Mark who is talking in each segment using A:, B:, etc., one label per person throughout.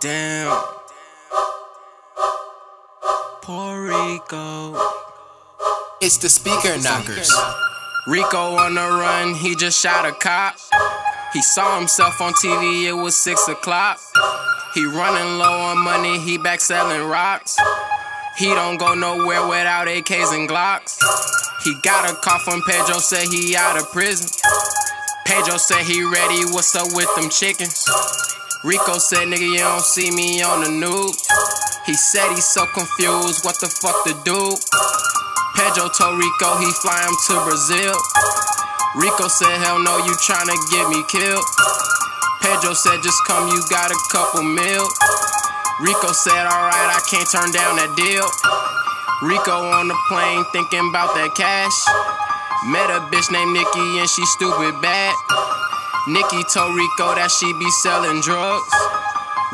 A: Damn. Puerto Rico.
B: It's the Speaker Knockerz.
A: Rico on the run, he just shot a cop. He saw himself on TV, it was 6 o'clock. He running low on money, he back selling rocks. He don't go nowhere without AKs and Glocks. He got a call from Pedro, said he out of prison. Pedro said he ready, what's up with them chickens? Rico said, nigga, you don't see me on the news. He said he's so confused, what the fuck to do? Pedro told Rico he fly him to Brazil. Rico said, hell no, you tryna get me killed. Pedro said, just come, you got a couple mil. Rico said, alright, I can't turn down that deal. Rico on the plane thinking about that cash. Met a bitch named Nicki and she stupid bad. Nicki told Rico that she be selling drugs.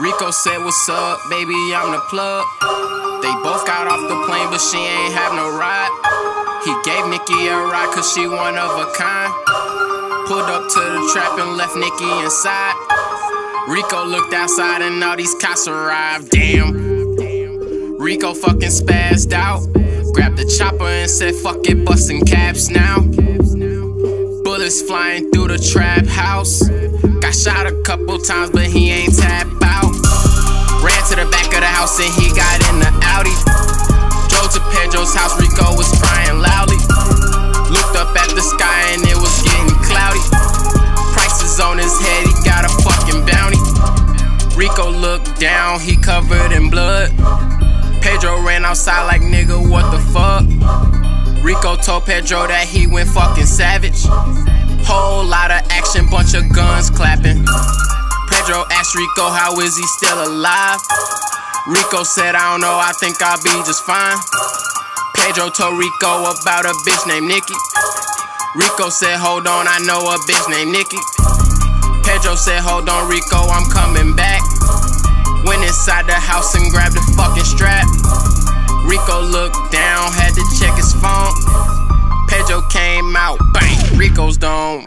A: Rico said, What's up, baby? I'm the plug. They both got off the plane, but she ain't have no ride. He gave Nicki a ride cause she one of a kind. Pulled up to the trap and left Nicki inside. Rico looked outside and all these cops arrived. Damn. Rico fucking spazzed out. Grabbed the chopper and said, fuck it, busting caps now. Bullets flying through the trap house. Got shot a couple times, but he ain't tap out. Ran to the back of the house and he got in the Audi. Drove to Pedro's house, Rico was crying loudly. Looked up at the sky and it was getting cloudy. Prices on his head, he got a fucking bounty. Rico looked down, he covered in blood. Pedro ran outside like nigga, what the fuck? Rico told Pedro that he went fucking savage. Of guns clapping. Pedro asked Rico how is he still alive? Rico said, I don't know, I think I'll be just fine. Pedro told Rico about a bitch named Nicki. Rico said, hold on, I know a bitch named Nicki. Pedro said, hold on, Rico, I'm coming back. Went inside the house and grabbed the fucking strap. Rico looked down, had to check his phone. Pedro came out, bang, Rico's dome.